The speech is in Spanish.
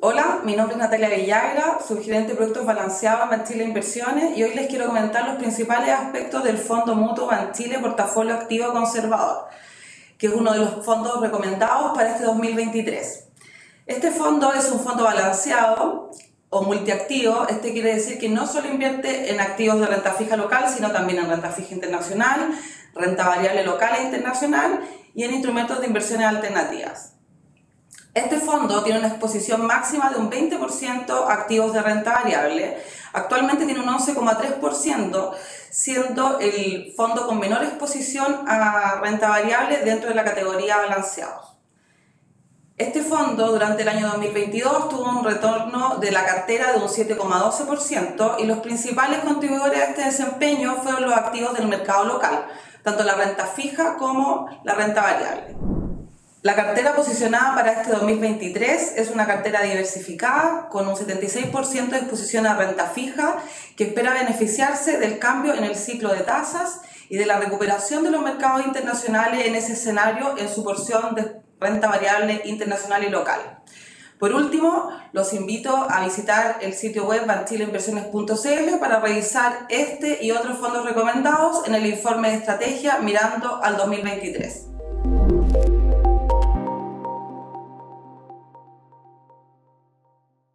Hola, mi nombre es Natalia Villagra, soy gerente de productos balanceados en Chile Inversiones y hoy les quiero comentar los principales aspectos del Fondo Mutuo Chile Portafolio Activo Conservador, que es uno de los fondos recomendados para este 2023. Este fondo es un fondo balanceado o multiactivo. Este quiere decir que no solo invierte en activos de renta fija local, sino también en renta fija internacional, renta variable local e internacional y en instrumentos de inversiones alternativas. Este fondo tiene una exposición máxima de un 20% activos de renta variable. Actualmente tiene un 11,3%, siendo el fondo con menor exposición a renta variable dentro de la categoría balanceados. Este fondo durante el año 2022 tuvo un retorno de la cartera de un 7,12% y los principales contribuidores a este desempeño fueron los activos del mercado local, tanto la renta fija como la renta variable. La cartera posicionada para este 2023 es una cartera diversificada con un 76% de exposición a renta fija que espera beneficiarse del cambio en el ciclo de tasas y de la recuperación de los mercados internacionales en ese escenario en su porción de renta variable internacional y local. Por último, los invito a visitar el sitio web banchileinversiones.cl para revisar este y otros fondos recomendados en el informe de estrategia mirando al 2023.